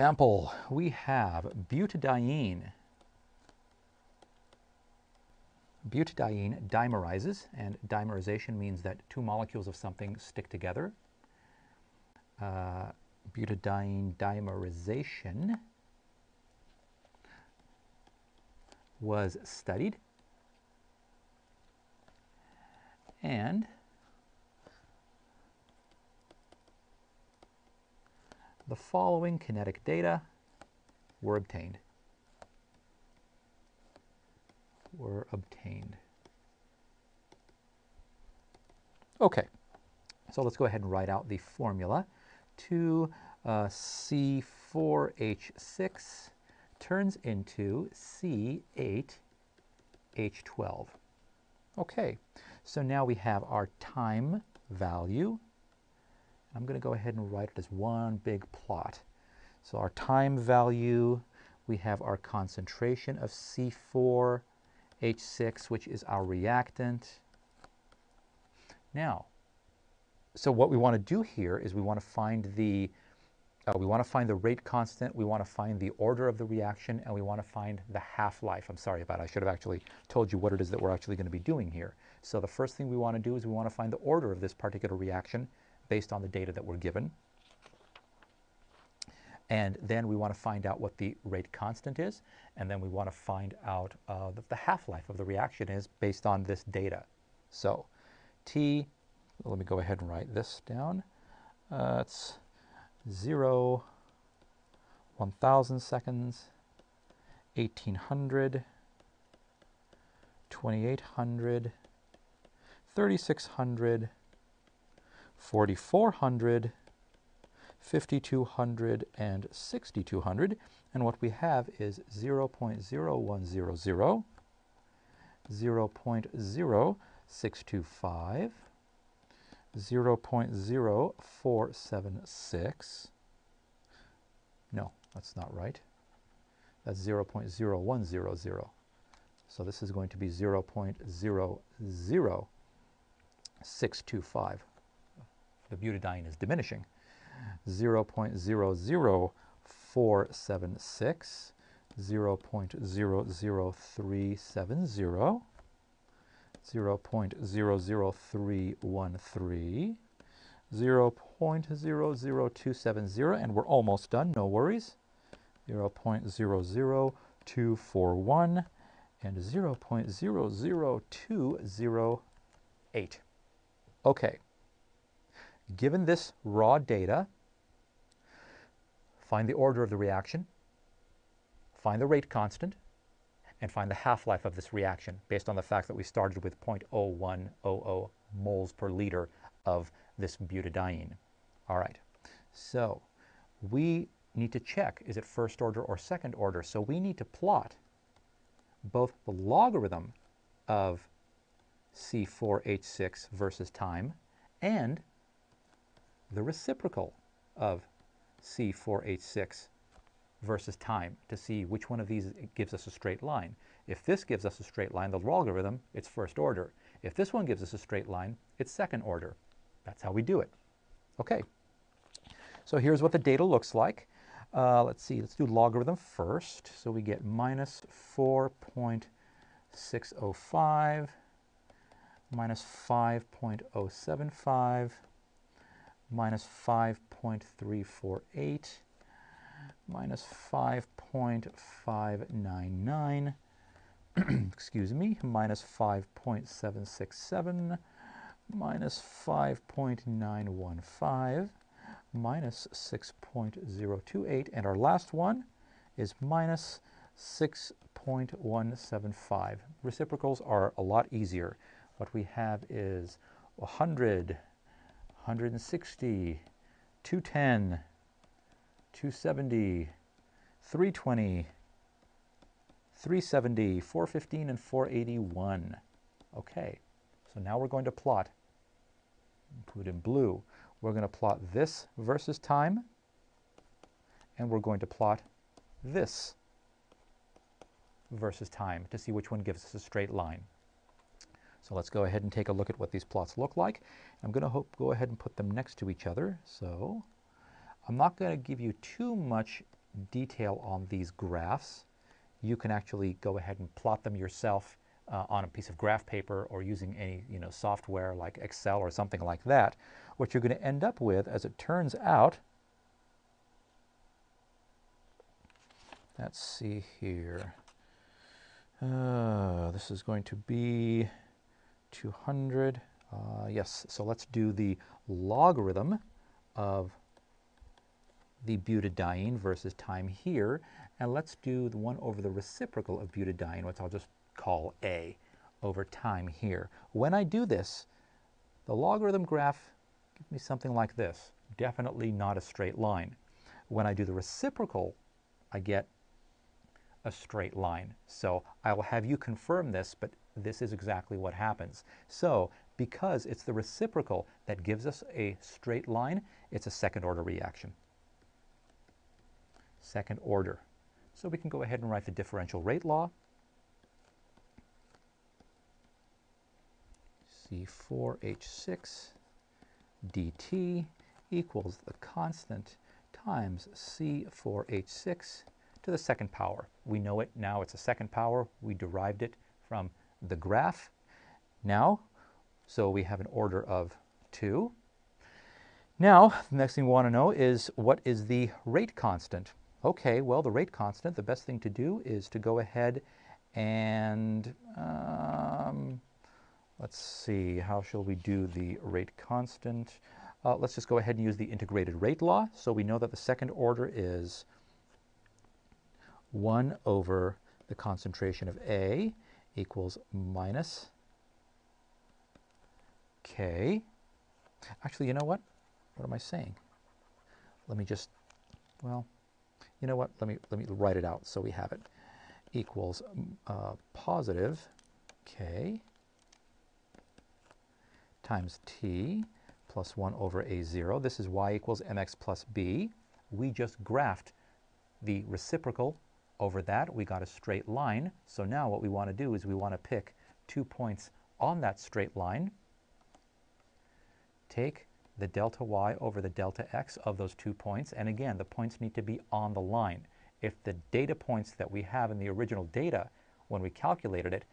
Example, we have butadiene. Butadiene dimerizes, and dimerization means that two molecules of something stick together. Uh, butadiene dimerization was studied, and the following kinetic data were obtained. Were obtained. Okay, so let's go ahead and write out the formula. 2 uh, C4H6 turns into C8H12. Okay, so now we have our time value I'm going to go ahead and write it as one big plot. So our time value, we have our concentration of C4H6, which is our reactant. Now, so what we want to do here is we want to find the uh, we want to find the rate constant, we want to find the order of the reaction, and we want to find the half-life. I'm sorry about it. I should have actually told you what it is that we're actually going to be doing here. So the first thing we want to do is we want to find the order of this particular reaction, based on the data that we're given. And then we want to find out what the rate constant is, and then we want to find out uh, that the half-life of the reaction is based on this data. So T, let me go ahead and write this down. Uh, it's 0, 1,000 seconds, 1,800, 2,800, 3,600, 4400, 5200, and 6200. And what we have is 0 0.0100, 0 0.0625, 0 0.0476. No, that's not right. That's 0 0.0100. So this is going to be 0 0.00625 the butadiene is diminishing. 0.00476, 0.00370, 0.00313, 0.00270, and we're almost done, no worries. 0.00241 and 0.00208. Okay. Given this raw data, find the order of the reaction, find the rate constant, and find the half-life of this reaction based on the fact that we started with 0.0100 moles per liter of this butadiene. All right, so we need to check, is it first order or second order? So we need to plot both the logarithm of C4H6 versus time and the reciprocal of C4H6 versus time to see which one of these gives us a straight line. If this gives us a straight line, the logarithm, it's first order. If this one gives us a straight line, it's second order. That's how we do it. Okay, so here's what the data looks like. Uh, let's see, let's do logarithm first. So we get minus 4.605 minus 5.075 minus 5.348 minus 5.599 excuse me minus 5.767 minus 5.915 minus 6.028 and our last one is minus 6.175 reciprocals are a lot easier. What we have is 100 160, 210, 270, 320, 370, 415, and 481. Okay, so now we're going to plot, put in blue, we're going to plot this versus time, and we're going to plot this versus time to see which one gives us a straight line. So let's go ahead and take a look at what these plots look like. I'm going to go ahead and put them next to each other. So I'm not going to give you too much detail on these graphs, you can actually go ahead and plot them yourself uh, on a piece of graph paper or using any you know, software like Excel or something like that. What you're going to end up with, as it turns out, let's see here. Uh, this is going to be 200. Uh, yes, so let's do the logarithm of the butadiene versus time here. And let's do the one over the reciprocal of butadiene, which I'll just call A, over time here. When I do this, the logarithm graph gives me something like this. Definitely not a straight line. When I do the reciprocal, I get a straight line. So I will have you confirm this, but this is exactly what happens. So because it's the reciprocal that gives us a straight line, it's a second order reaction. Second order. So we can go ahead and write the differential rate law. C4H6 dt equals the constant times C4H6 to the second power. We know it now, it's a second power. We derived it from the graph. Now, so we have an order of 2. Now, the next thing we want to know is what is the rate constant? Okay, well, the rate constant, the best thing to do is to go ahead and, um, let's see, how shall we do the rate constant? Uh, let's just go ahead and use the integrated rate law. So we know that the second order is 1 over the concentration of A equals minus K. Actually, you know what? What am I saying? Let me just, well, you know what? Let me, let me write it out so we have it. Equals uh, positive K times T plus 1 over A0. This is y equals mx plus b. We just graphed the reciprocal over that. We got a straight line. So now what we want to do is we want to pick two points on that straight line. Take the delta y over the delta x of those two points. And again, the points need to be on the line. If the data points that we have in the original data when we calculated it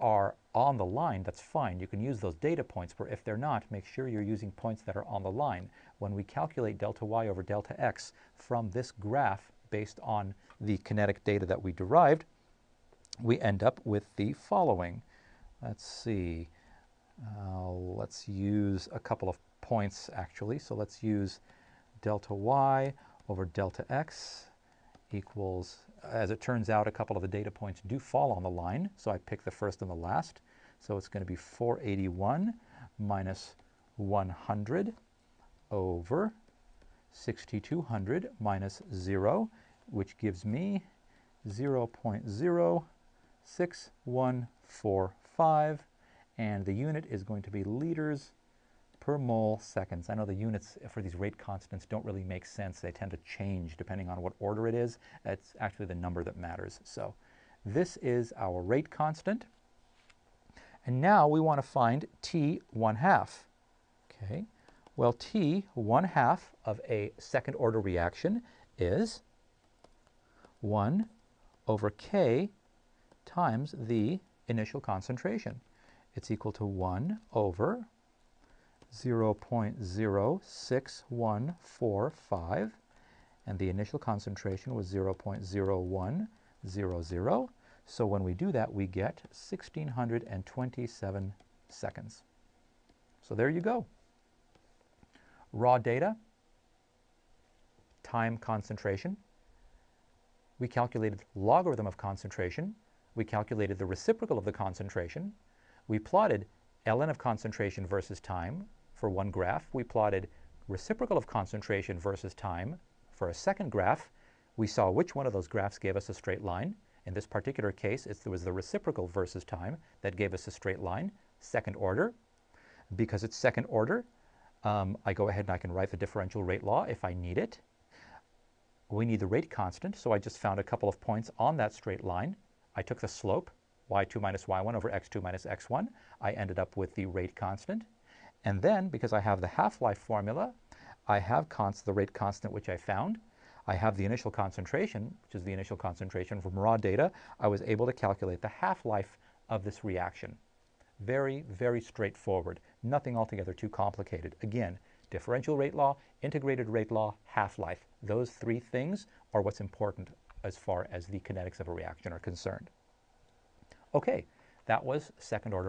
are on the line, that's fine. You can use those data points, but if they're not, make sure you're using points that are on the line. When we calculate delta y over delta x from this graph based on the kinetic data that we derived, we end up with the following. Let's see. Uh, let's use a couple of points actually. So let's use delta y over delta x equals, as it turns out, a couple of the data points do fall on the line. So I pick the first and the last. So it's going to be 481 minus 100 over 6200 minus 0, which gives me 0 0.06145 and the unit is going to be liters per mole seconds. I know the units for these rate constants don't really make sense. They tend to change depending on what order it is. It's actually the number that matters. So this is our rate constant. And now we want to find t 1 half. Okay. Well, t 1 half of a second order reaction is 1 over k times the initial concentration. It's equal to 1 over 0.06145 and the initial concentration was 0.0100. So when we do that, we get 1627 seconds. So there you go. Raw data, time concentration. We calculated logarithm of concentration. We calculated the reciprocal of the concentration. We plotted ln of concentration versus time for one graph. We plotted reciprocal of concentration versus time for a second graph. We saw which one of those graphs gave us a straight line. In this particular case, it was the reciprocal versus time that gave us a straight line, second order. Because it's second order, um, I go ahead and I can write the differential rate law if I need it. We need the rate constant, so I just found a couple of points on that straight line. I took the slope, y2 minus y1 over x2 minus x1. I ended up with the rate constant. And then, because I have the half-life formula, I have const the rate constant which I found. I have the initial concentration, which is the initial concentration from raw data. I was able to calculate the half-life of this reaction. Very, very straightforward. Nothing altogether too complicated. Again, differential rate law, integrated rate law, half-life. Those three things are what's important as far as the kinetics of a reaction are concerned. Okay, that was second order